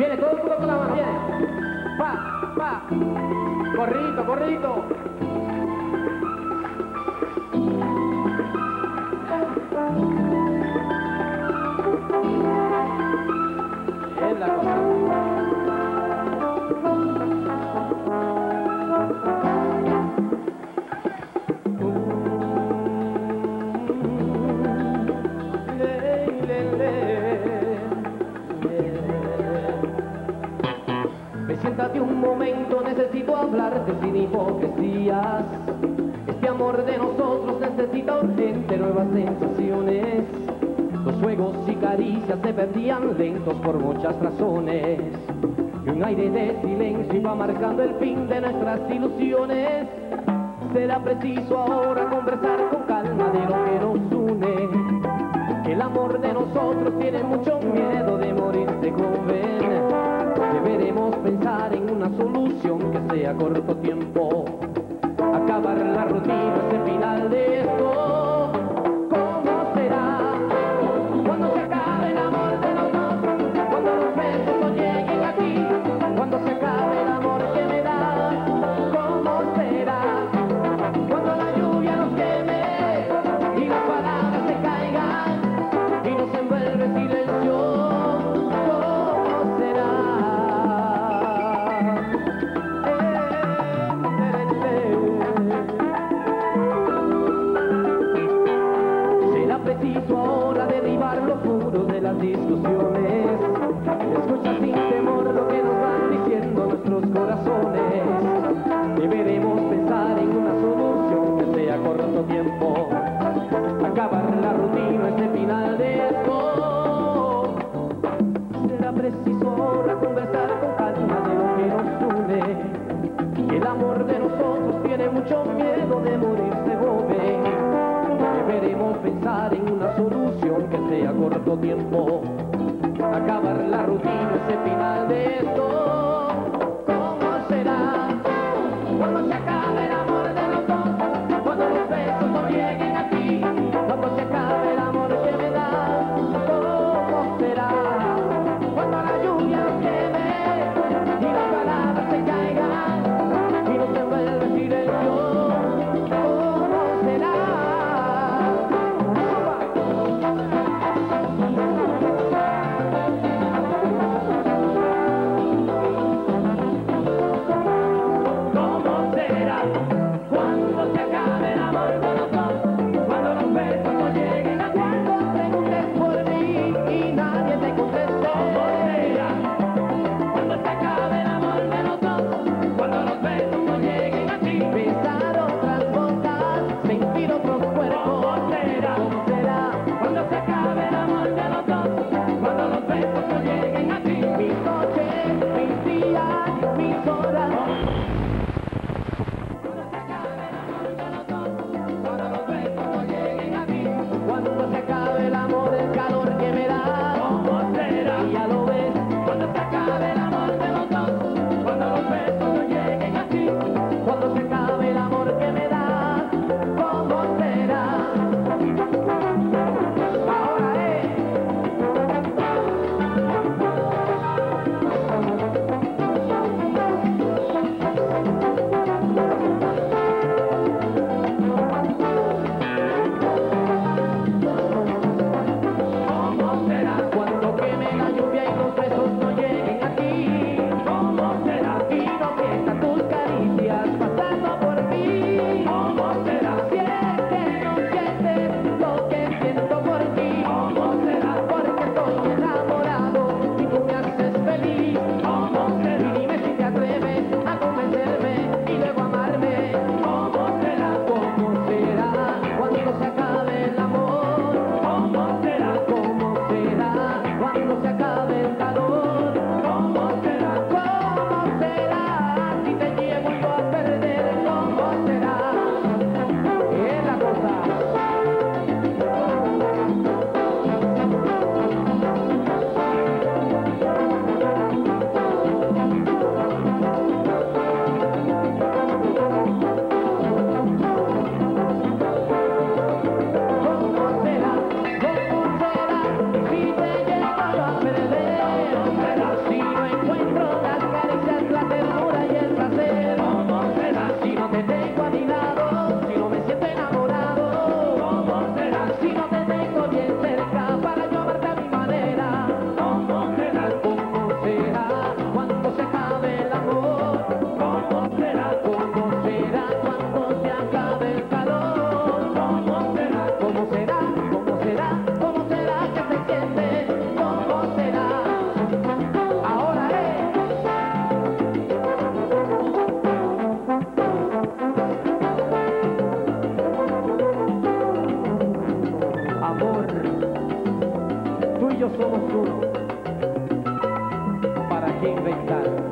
Viene todo el mundo con la mano, viene. Pa, pa. Corrito, corrito. Es la cosa. Siéntate un momento, necesito hablarte sin hipocresías. Este amor de nosotros necesita urgente nuevas sensaciones. Los juegos y caricias se perdían lentos por muchas razones. Y un aire de silencio iba marcando el fin de nuestras ilusiones. Será preciso ahora conversar con calma de lo que nos une. Que el amor de nosotros tiene mucho miedo de morirse joven. Corto tiempo. Acabar la rutina, ese final de el amor de nosotros tiene mucho miedo de morirse joven. Deberemos pensar en una solución que sea corto tiempo. Acabar la rutina, ese somos uno. ¿Para qué inventar?